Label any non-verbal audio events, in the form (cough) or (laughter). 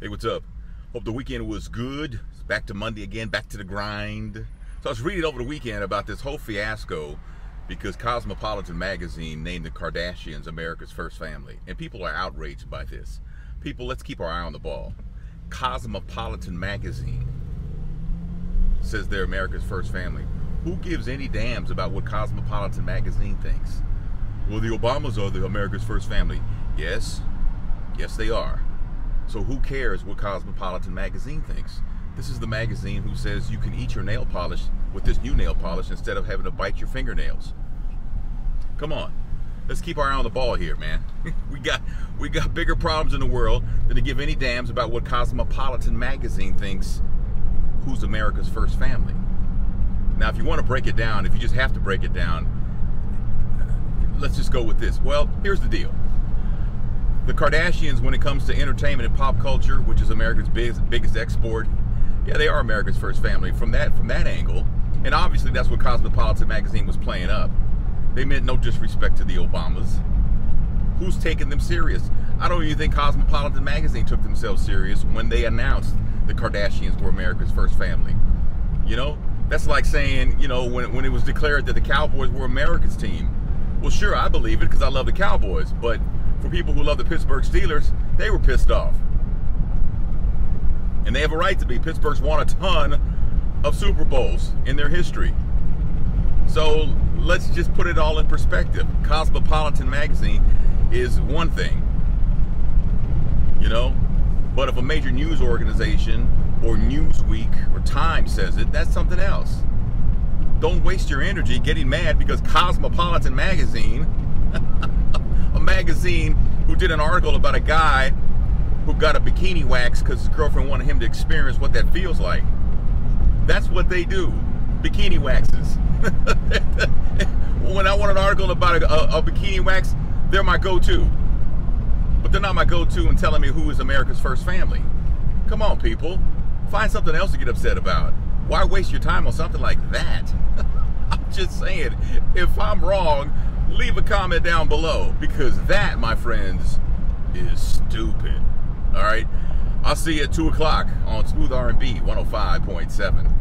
Hey, what's up? Hope the weekend was good. It's back to Monday again, back to the grind. So I was reading over the weekend about this whole fiasco because Cosmopolitan magazine named the Kardashians America's first family. And people are outraged by this. People, let's keep our eye on the ball. Cosmopolitan magazine says they're America's first family. Who gives any damns about what Cosmopolitan magazine thinks? Well, the Obamas are the America's first family. Yes, yes they are. So who cares what Cosmopolitan magazine thinks? This is the magazine who says you can eat your nail polish with this new nail polish instead of having to bite your fingernails. Come on. Let's keep our eye on the ball here, man. (laughs) we got we got bigger problems in the world than to give any damns about what Cosmopolitan magazine thinks who's America's first family. Now, if you want to break it down, if you just have to break it down, let's just go with this. Well, here's the deal the Kardashians, when it comes to entertainment and pop culture, which is America's biggest, biggest export, yeah, they are America's first family from that from that angle. And obviously, that's what Cosmopolitan magazine was playing up. They meant no disrespect to the Obamas. Who's taking them serious? I don't even think Cosmopolitan magazine took themselves serious when they announced the Kardashians were America's first family. You know, that's like saying, you know, when, when it was declared that the Cowboys were America's team. Well, sure, I believe it because I love the Cowboys, but for people who love the Pittsburgh Steelers, they were pissed off. And they have a right to be. Pittsburgh's won a ton of Super Bowls in their history. So let's just put it all in perspective. Cosmopolitan magazine is one thing, you know, but if a major news organization or Newsweek or Time says it, that's something else. Don't waste your energy getting mad because Cosmopolitan magazine (laughs) magazine who did an article about a guy who got a bikini wax because his girlfriend wanted him to experience what that feels like. That's what they do. Bikini waxes. (laughs) when I want an article about a, a, a bikini wax, they're my go-to. But they're not my go-to in telling me who is America's first family. Come on, people. Find something else to get upset about. Why waste your time on something like that? (laughs) I'm just saying, if I'm wrong, leave a comment down below because that, my friends, is stupid. All right. I'll see you at 2 o'clock on Smooth R&B 105.7.